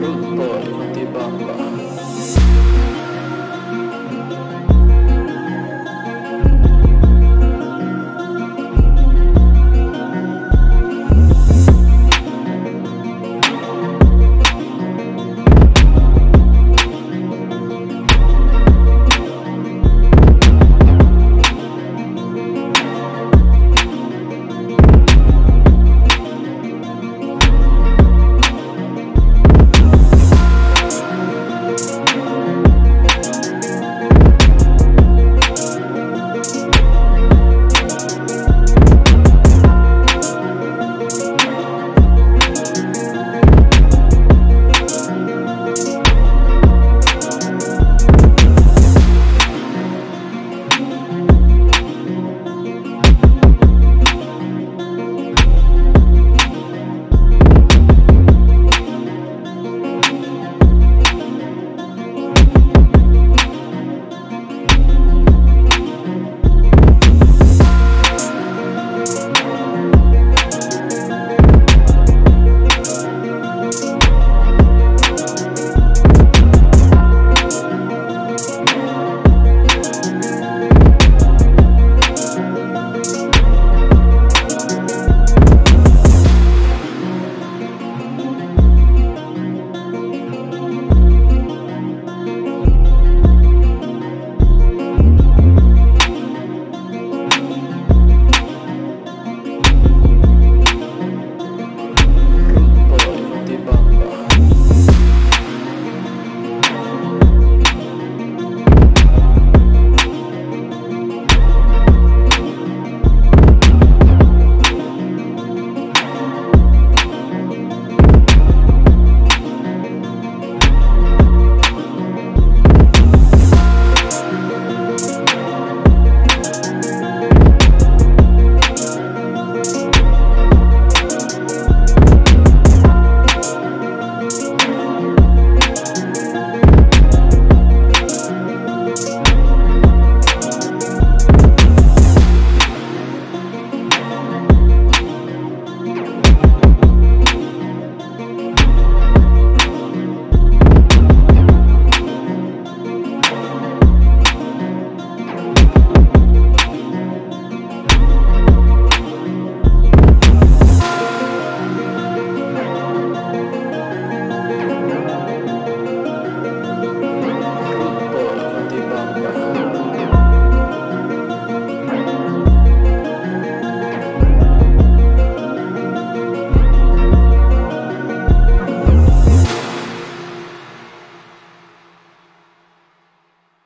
people.